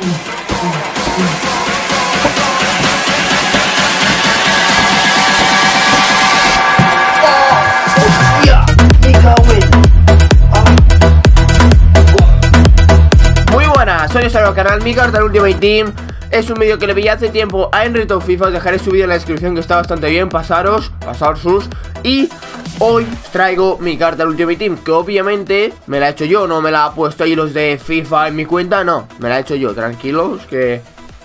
Muy buenas, soy Osaro canal Mi Carta Ultimate Team es un vídeo que le vi hace tiempo a Enrito FIFA, dejaré su vídeo en la descripción que está bastante bien, pasaros, pasaros. Sus Y hoy traigo mi carta del Ultimate Team, que obviamente me la he hecho yo, no me la ha puesto ahí los de FIFA en mi cuenta, no, me la he hecho yo, tranquilos, que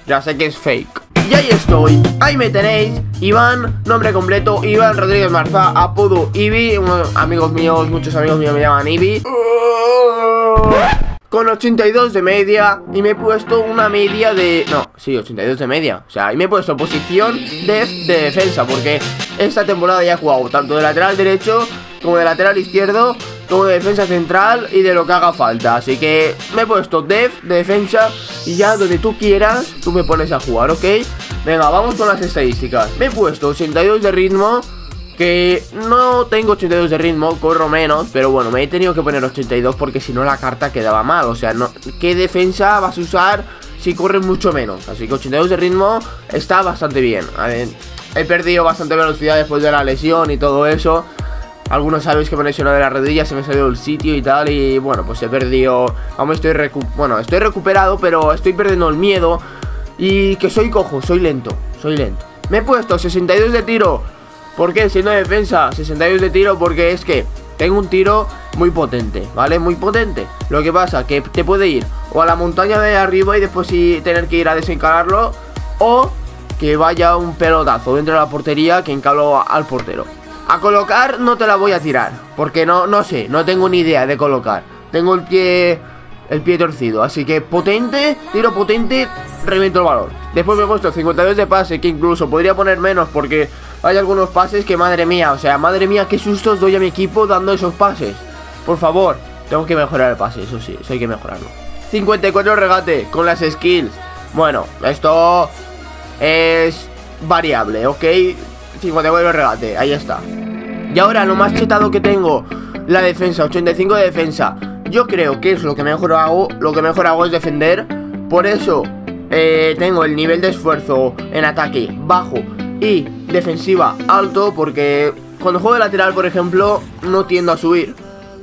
ya sé que es fake. Y ahí estoy, ahí me tenéis Iván, nombre completo, Iván Rodríguez Marza, apodo Ibi Amigos míos, muchos amigos míos me llaman Ibi. Con 82 de media y me he puesto una media de... No, sí, 82 de media O sea, y me he puesto posición de, de defensa Porque esta temporada ya he jugado tanto de lateral derecho como de lateral izquierdo Como de defensa central y de lo que haga falta Así que me he puesto def de defensa Y ya donde tú quieras, tú me pones a jugar, ¿ok? Venga, vamos con las estadísticas Me he puesto 82 de ritmo que no tengo 82 de ritmo, corro menos, pero bueno, me he tenido que poner 82 porque si no la carta quedaba mal. O sea, no, ¿qué defensa vas a usar si corres mucho menos? Así que 82 de ritmo está bastante bien. A ver, he perdido bastante velocidad después de la lesión y todo eso. Algunos sabéis que me he lesionado de la rodilla, se me ha salido el sitio y tal Y bueno, pues he perdido... Aún estoy bueno, estoy recuperado, pero estoy perdiendo el miedo Y que soy cojo, soy lento, soy lento Me he puesto 62 de tiro ¿Por qué? Siendo defensa, 62 de tiro porque es que tengo un tiro muy potente, ¿vale? Muy potente. Lo que pasa que te puede ir o a la montaña de arriba y después sí tener que ir a desencalarlo o que vaya un pelotazo dentro de la portería que encalo al portero. A colocar no te la voy a tirar, porque no, no sé, no tengo ni idea de colocar. Tengo el pie el pie torcido, así que potente, tiro potente, reviento el valor. Después me he puesto 52 de pase, que incluso podría poner menos porque hay algunos pases que madre mía, o sea, madre mía, qué sustos doy a mi equipo dando esos pases. Por favor, tengo que mejorar el pase, eso sí, eso hay que mejorarlo. 54 regate con las skills. Bueno, esto es variable, ¿ok? 54 regate, ahí está. Y ahora lo más chetado que tengo, la defensa, 85 de defensa. Yo creo que es lo que mejor hago, lo que mejor hago es defender. Por eso eh, tengo el nivel de esfuerzo en ataque bajo y defensiva alto porque cuando juego de lateral, por ejemplo, no tiendo a subir.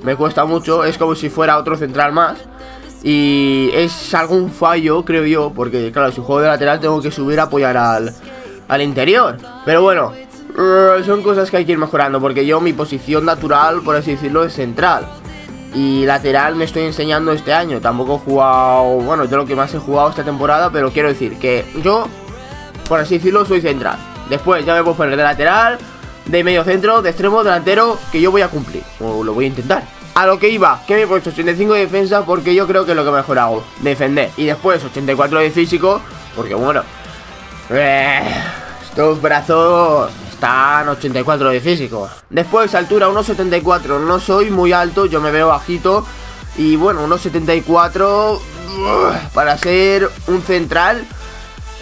Me cuesta mucho, es como si fuera otro central más. Y es algún fallo, creo yo, porque claro, si juego de lateral tengo que subir a apoyar al, al interior. Pero bueno, eh, son cosas que hay que ir mejorando, porque yo mi posición natural, por así decirlo, es central. Y lateral me estoy enseñando este año. Tampoco he jugado, bueno, yo lo que más he jugado esta temporada, pero quiero decir que yo, por así decirlo, soy central. Después ya me puedo poner de lateral, de medio centro, de extremo, delantero, que yo voy a cumplir. O lo voy a intentar. A lo que iba, que me he puesto 85 de defensa porque yo creo que es lo que mejor hago. Defender. Y después 84 de físico, porque bueno... Eh, estos brazos están 84 de físico. Después, altura 1,74. No soy muy alto, yo me veo bajito. Y bueno, 1,74 para ser un central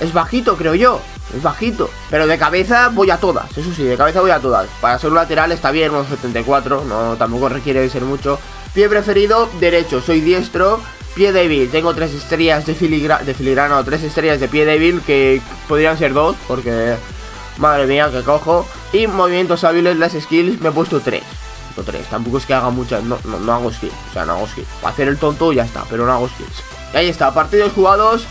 es bajito, creo yo. Es bajito. Pero de cabeza voy a todas. Eso sí, de cabeza voy a todas. Para ser un lateral está bien, 1,74. No, tampoco requiere ser mucho. Pie preferido, derecho. Soy diestro. Pie débil, tengo tres estrellas de, filigrana, de filigrano, tres estrellas de pie débil que podrían ser dos, porque madre mía que cojo. Y movimientos hábiles, las skills, me he puesto tres. tres, tampoco es que haga muchas, no, no, hago skills, o sea, no hago skills. Para hacer el tonto ya está, pero no hago skills. Y ahí está, partidos jugados,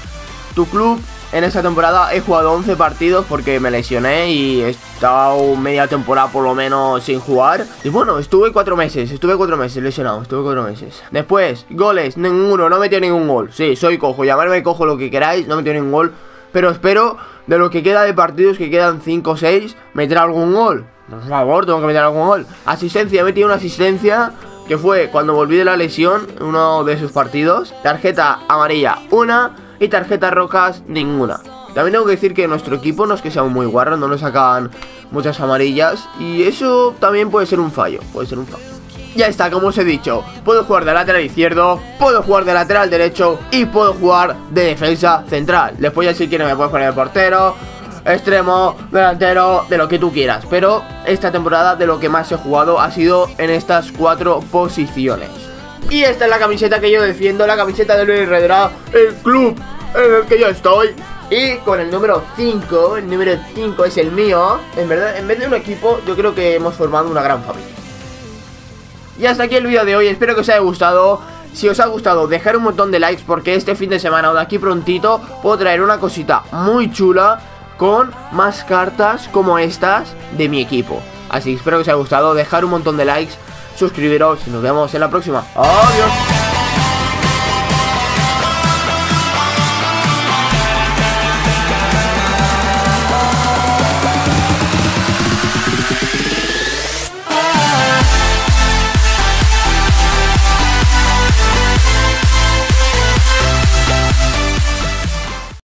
tu club en esta temporada he jugado 11 partidos porque me lesioné y he estado media temporada por lo menos sin jugar. Y bueno, estuve 4 meses, estuve 4 meses lesionado, estuve 4 meses. Después, goles, ninguno, no metió ningún gol. Sí, soy cojo, llamarme cojo lo que queráis, no metió ningún gol. Pero espero, de lo que queda de partidos, que quedan 5 o 6, meter algún gol. Por favor, tengo que meter algún gol. Asistencia, he metido una asistencia que fue cuando volví de la lesión, uno de sus partidos. Tarjeta amarilla, una y tarjetas rojas ninguna. También tengo que decir que nuestro equipo no es que sea muy guarro, no nos sacan muchas amarillas y eso también puede ser un fallo, puede ser un fallo. Ya está, como os he dicho, puedo jugar de lateral izquierdo, puedo jugar de lateral derecho y puedo jugar de defensa central. Después ya si quieres me puedes poner de portero, extremo, delantero, de lo que tú quieras. Pero esta temporada de lo que más he jugado ha sido en estas cuatro posiciones. Y esta es la camiseta que yo defiendo, la camiseta de Luis Redra, el club en el que yo estoy. Y con el número 5, el número 5 es el mío. En verdad, en vez de un equipo, yo creo que hemos formado una gran familia. Y hasta aquí el vídeo de hoy, espero que os haya gustado. Si os ha gustado, dejar un montón de likes porque este fin de semana o de aquí prontito puedo traer una cosita muy chula con más cartas como estas de mi equipo. Así que espero que os haya gustado, dejar un montón de likes, suscribiros y nos vemos en la próxima. Adiós.